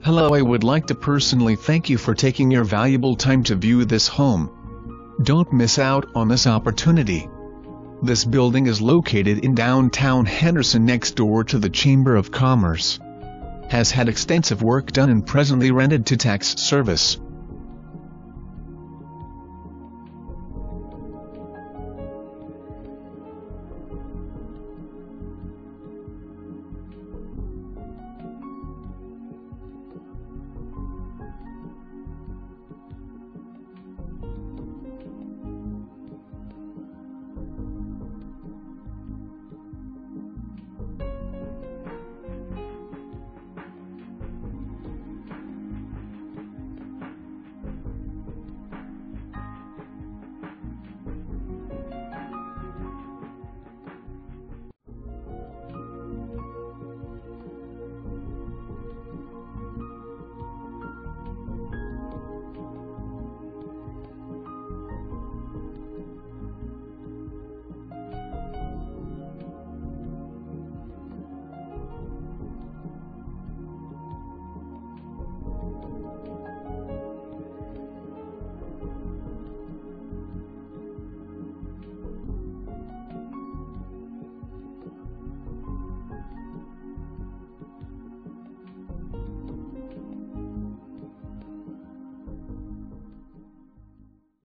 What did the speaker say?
Hello I would like to personally thank you for taking your valuable time to view this home. Don't miss out on this opportunity. This building is located in downtown Henderson next door to the Chamber of Commerce. Has had extensive work done and presently rented to tax service.